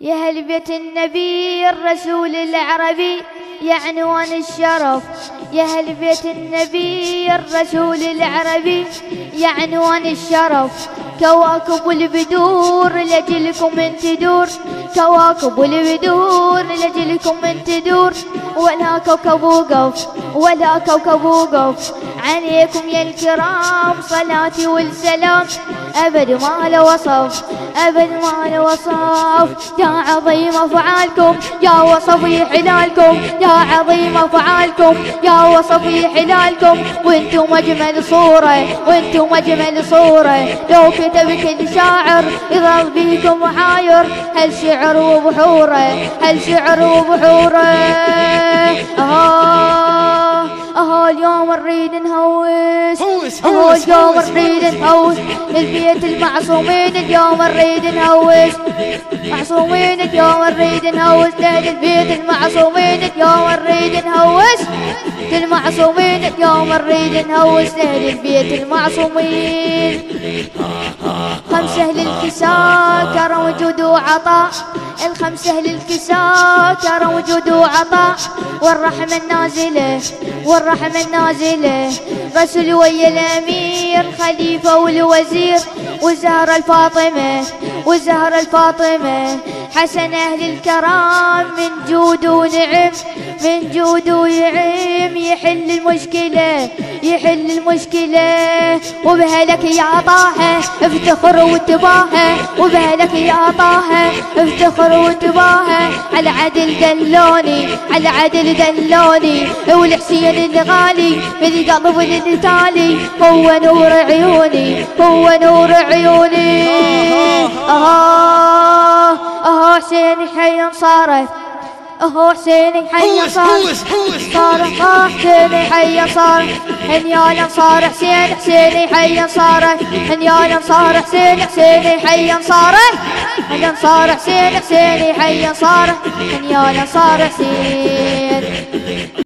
يا هل بيت النبي الرسول العربي يا عنوان الشرف. يا هل بيت النبي الرسول العربي يا عنوان الشرف. كواكب البدور لجلكم من تدور كواكب البدور لجلكم ولا كوكب وقف ولا كوكب وقف عليكم يا الكرام صلاتي والسلام. أبد ما له وصف أبد ما له وصف. يا عظيم أفعالكم يا وصفي حلالكم يا عظيم أفعالكم يا وصفي حلالكم وأنتم أجمل صورة وأنتم أجمل صورة. لو كتب كل شاعر يظل بيكم محاير هل شعر وبحوره؟ هل شعر وبحوره؟ اليوم نريد نهوس هوس، اليوم نريد نهوس البيت المعصومين اليوم نريد نهوس معصومين اليوم نريد نهوس ليل البيت المعصومين اليوم نريد نهوس المعصومين اليوم نريد نهوس ليل البيت المعصومين. خمسة للكساء كرم وجود وعطاء. الخمسة للكساء كرم وجود وعطاء. والرحمة النازلة والرحمة النازلة. رسول ويا الأمير خليفة والوزير. وزهرة الفاطمة وزهرة الفاطمة. حسن أهل الكرام من جود ونعم من جود ونعم. يحل المشكلة يحل المشكلة. وبهلك يا طه افتخر واتباهه وبهلك يا طه افتخر واتباهه على عدل دلوني على عدل دلوني. والحسين الغالي بالقلب التالي هو نور عيوني هو نور عيوني. أها أها حسين حي صارت. اهو حسين حي صار صار آه حسين حي صار. هنيالا صار حسين حسين حي صار هنيالا صار حسين حسين حي صار حسين حسين حي صار هنيالا صار حسين.